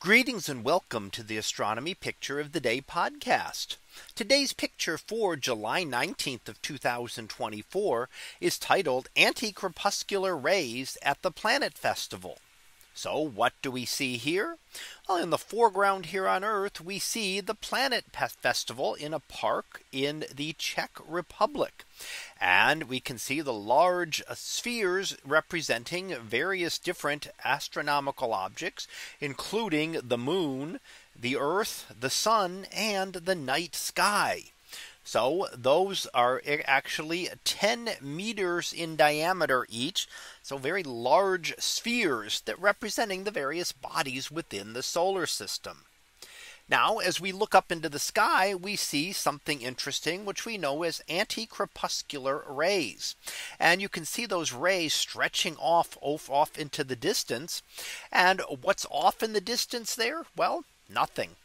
Greetings and welcome to the astronomy picture of the day podcast. Today's picture for July 19th of 2024 is titled anti-crepuscular rays at the planet festival. So what do we see here? Well, in the foreground here on Earth, we see the Planet Festival in a park in the Czech Republic. And we can see the large uh, spheres representing various different astronomical objects, including the moon, the earth, the sun, and the night sky. So those are actually 10 meters in diameter each. So very large spheres that representing the various bodies within the solar system. Now, as we look up into the sky, we see something interesting, which we know as anti-crepuscular rays. And you can see those rays stretching off, off, off into the distance. And what's off in the distance there? Well, nothing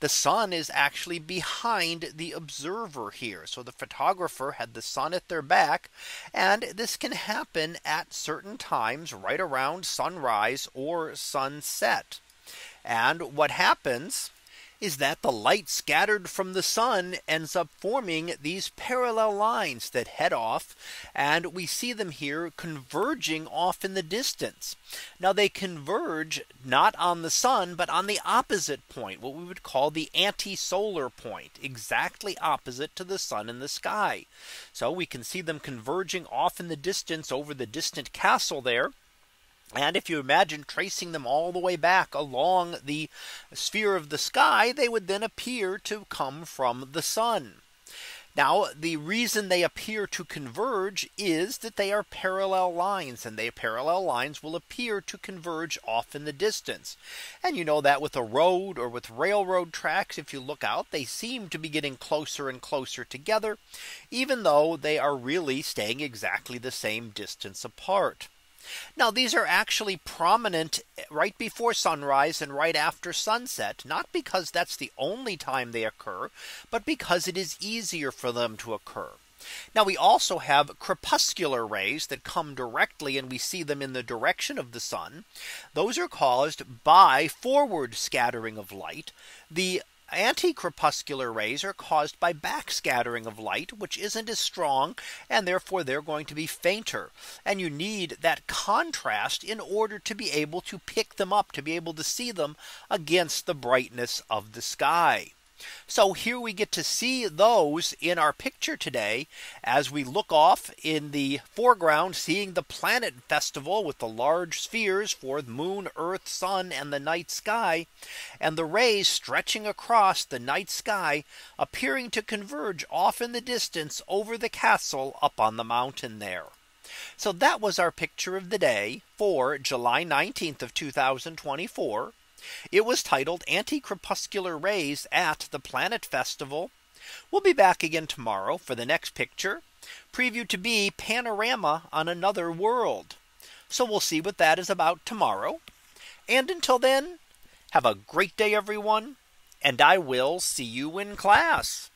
the sun is actually behind the observer here. So the photographer had the sun at their back. And this can happen at certain times right around sunrise or sunset. And what happens is that the light scattered from the sun ends up forming these parallel lines that head off. And we see them here converging off in the distance. Now they converge not on the sun, but on the opposite point, what we would call the anti-solar point, exactly opposite to the sun in the sky. So we can see them converging off in the distance over the distant castle there. And if you imagine tracing them all the way back along the sphere of the sky, they would then appear to come from the sun. Now, the reason they appear to converge is that they are parallel lines and they parallel lines will appear to converge off in the distance. And you know that with a road or with railroad tracks, if you look out, they seem to be getting closer and closer together, even though they are really staying exactly the same distance apart. Now these are actually prominent eh, right before sunrise and right after sunset, not because that's the only time they occur, but because it is easier for them to occur. Now we also have crepuscular rays that come directly and we see them in the direction of the sun. Those are caused by forward scattering of light. The Anti-crepuscular rays are caused by backscattering of light, which isn't as strong, and therefore they're going to be fainter. And you need that contrast in order to be able to pick them up to be able to see them against the brightness of the sky. So here we get to see those in our picture today as we look off in the foreground seeing the planet festival with the large spheres for the moon, earth, sun and the night sky and the rays stretching across the night sky appearing to converge off in the distance over the castle up on the mountain there. So that was our picture of the day for July 19th of 2024. It was titled Anti-Crepuscular Rays at the Planet Festival. We'll be back again tomorrow for the next picture preview to be panorama on another world. So we'll see what that is about tomorrow. And until then, have a great day, everyone. And I will see you in class.